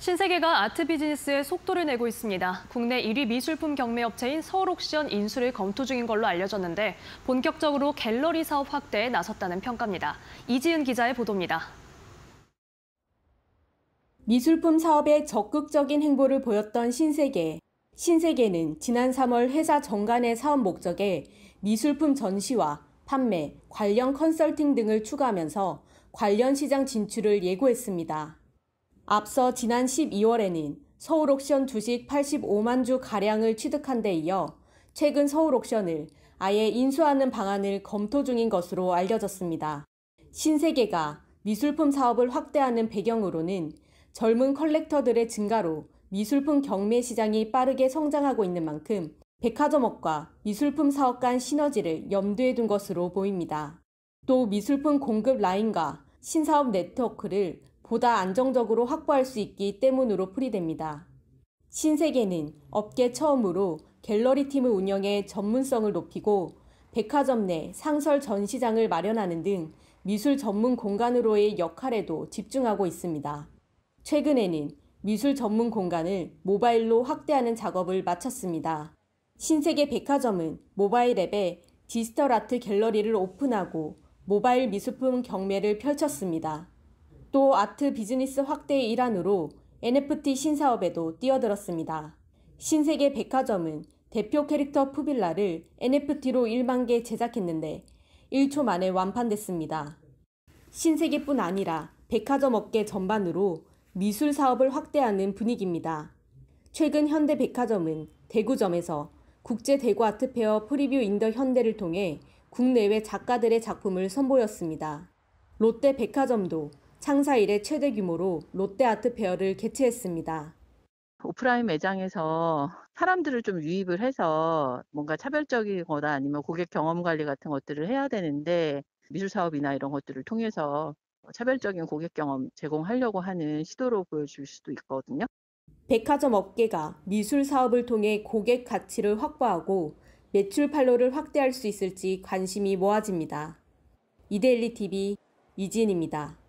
신세계가 아트 비즈니스에 속도를 내고 있습니다. 국내 1위 미술품 경매 업체인 서울옥션 인수를 검토 중인 걸로 알려졌는데 본격적으로 갤러리 사업 확대에 나섰다는 평가입니다. 이지은 기자의 보도입니다. 미술품 사업에 적극적인 행보를 보였던 신세계. 신세계는 지난 3월 회사 정관의 사업 목적에 미술품 전시와 판매, 관련 컨설팅 등을 추가하면서 관련 시장 진출을 예고했습니다. 앞서 지난 12월에는 서울 옥션 주식 85만 주 가량을 취득한 데 이어 최근 서울 옥션을 아예 인수하는 방안을 검토 중인 것으로 알려졌습니다. 신세계가 미술품 사업을 확대하는 배경으로는 젊은 컬렉터들의 증가로 미술품 경매 시장이 빠르게 성장하고 있는 만큼 백화점업과 미술품 사업 간 시너지를 염두에 둔 것으로 보입니다. 또 미술품 공급 라인과 신사업 네트워크를 보다 안정적으로 확보할 수 있기 때문으로 풀이됩니다. 신세계는 업계 처음으로 갤러리 팀을 운영해 전문성을 높이고 백화점 내 상설 전시장을 마련하는 등 미술 전문 공간으로의 역할에도 집중하고 있습니다. 최근에는 미술 전문 공간을 모바일로 확대하는 작업을 마쳤습니다. 신세계 백화점은 모바일 앱에 디지털 아트 갤러리를 오픈하고 모바일 미술품 경매를 펼쳤습니다. 또 아트 비즈니스 확대의 일환으로 NFT 신사업에도 뛰어들었습니다. 신세계 백화점은 대표 캐릭터 푸빌라를 NFT로 1만 개 제작했는데 1초 만에 완판됐습니다. 신세계뿐 아니라 백화점 업계 전반으로 미술 사업을 확대하는 분위기입니다. 최근 현대백화점은 대구점에서 국제 대구 아트페어 preview in the 현대를 통해 국내외 작가들의 작품을 선보였습니다. 롯데 백화점도 창사 이래 최대 규모로 롯데 아트 페어를 개최했습니다. 오프라인 매장에서 사람들을 좀 유입을 해서 뭔가 차별적이거나 아니면 고객 경험 관리 같은 것들을 해야 되는데 미술 사업이나 이런 것들을 통해서 차별적인 고객 경험 제공하려고 하는 시도로 보여질 수도 있거든요. 백화점 업계가 미술 사업을 통해 고객 가치를 확보하고 매출 판로를 확대할 수 있을지 관심이 모아집니다. 이데일리 TV 이진입니다.